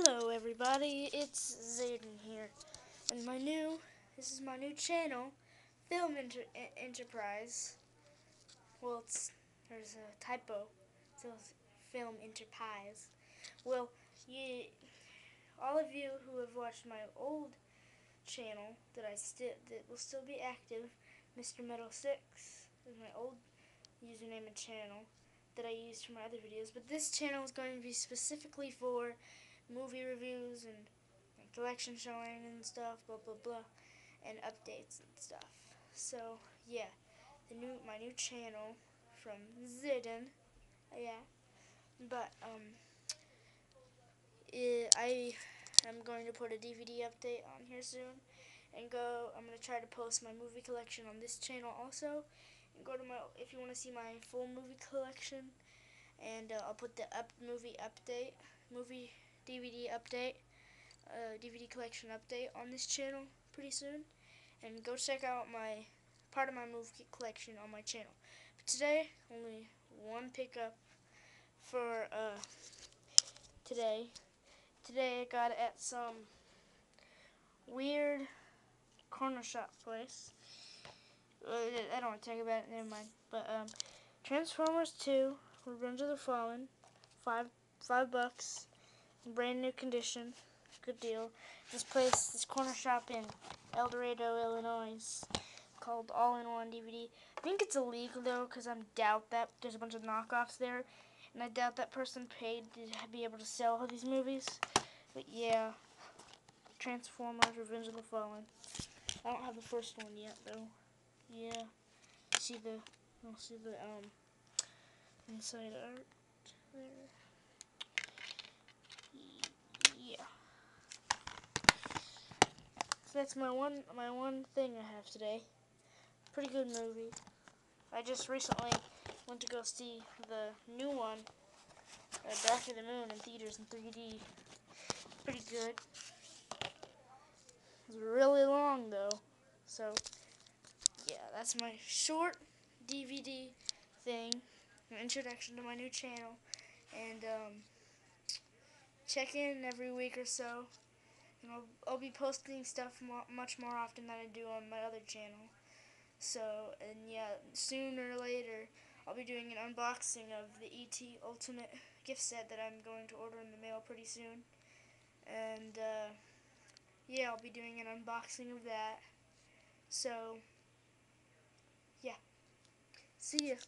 Hello everybody, it's Zayden here, and my new, this is my new channel, Film Enter Enterprise. Well, it's, there's a typo, says Film Enterprise. Well, you, all of you who have watched my old channel that I still, that will still be active, Mr. Metal 6 is my old username and channel that I used for my other videos, but this channel is going to be specifically for movie reviews and, collection showing and stuff, blah blah blah, and updates and stuff. So yeah, the new my new channel from Zidden, yeah. But um, it, I am going to put a DVD update on here soon, and go. I'm gonna try to post my movie collection on this channel also, and go to my if you want to see my full movie collection, and uh, I'll put the up movie update movie DVD update, uh, DVD collection update on this channel pretty soon. And go check out my part of my movie collection on my channel. But today, only one pickup for uh, today. Today I got it at some weird corner shop place. I don't want to talk about it, never mind. But um, Transformers 2, Revenge of the Fallen, five five bucks brand new condition. Good deal. This place, this corner shop in Eldorado, Illinois, called All in One DVD. I think it's illegal though, because I doubt that there's a bunch of knockoffs there, and I doubt that person paid to be able to sell all these movies. But yeah, Transformers: Revenge of the Fallen. I don't have the first one yet though. Yeah, see the, I'll see the um inside art there. That's my one my one thing I have today. Pretty good movie. I just recently went to go see the new one, uh, Dark of the Moon, in theaters in 3D. Pretty good. It's really long though, so yeah, that's my short DVD thing, an introduction to my new channel, and um, check in every week or so. And I'll, I'll be posting stuff mo much more often than I do on my other channel. So, and yeah, sooner or later, I'll be doing an unboxing of the ET Ultimate gift set that I'm going to order in the mail pretty soon. And, uh, yeah, I'll be doing an unboxing of that. So, yeah. See ya.